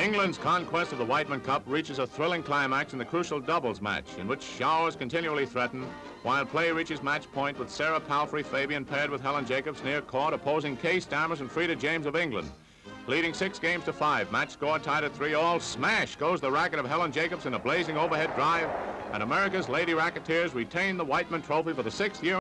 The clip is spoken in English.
England's conquest of the Wightman Cup reaches a thrilling climax in the crucial doubles match, in which showers continually threaten, while play reaches match point with Sarah Palfrey Fabian paired with Helen Jacobs near court, opposing Kay Stammers and Freda James of England. Leading six games to five, match score tied at three all. Smash goes the racket of Helen Jacobs in a blazing overhead drive, and America's Lady Racketeers retain the Wightman Trophy for the sixth year.